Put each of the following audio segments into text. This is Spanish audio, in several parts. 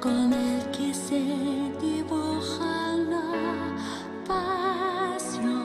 con el que se dibuja la pasión.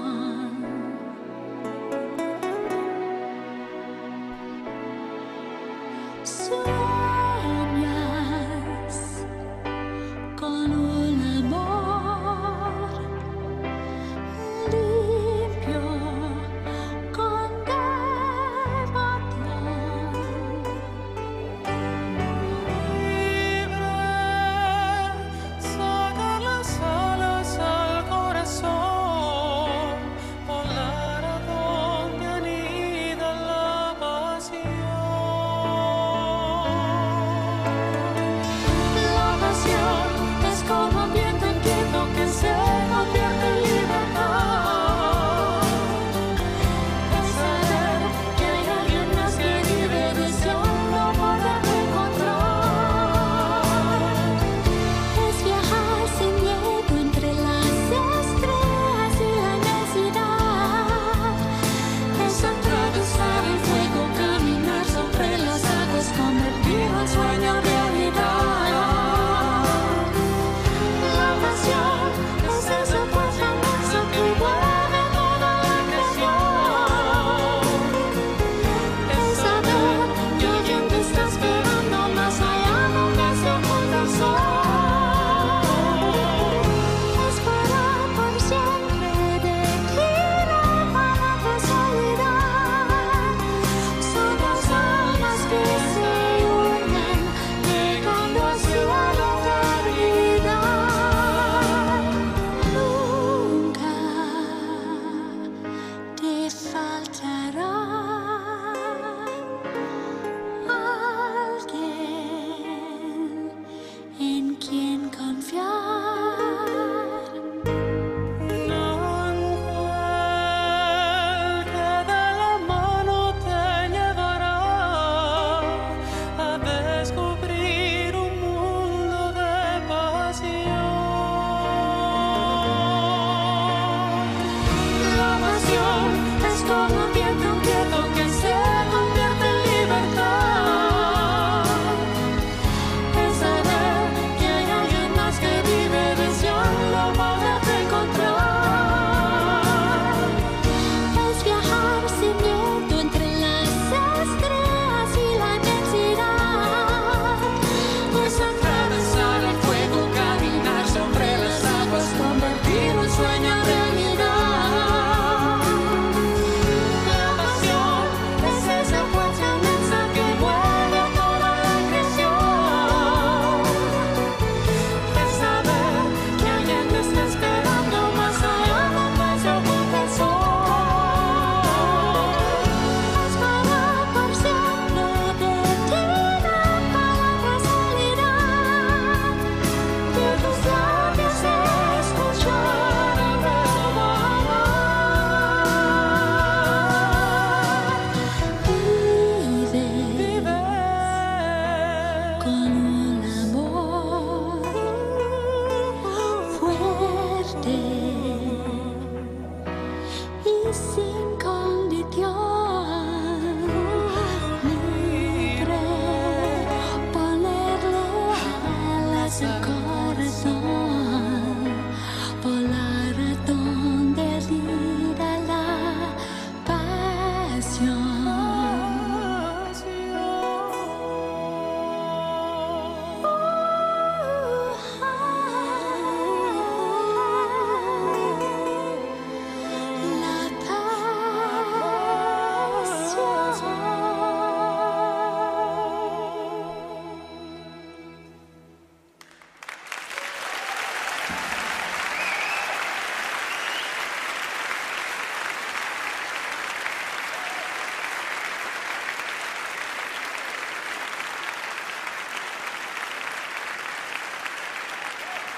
con un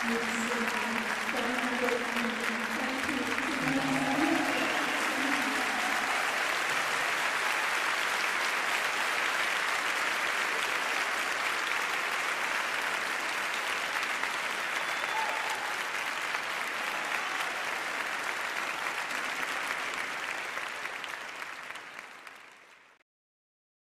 Thank you.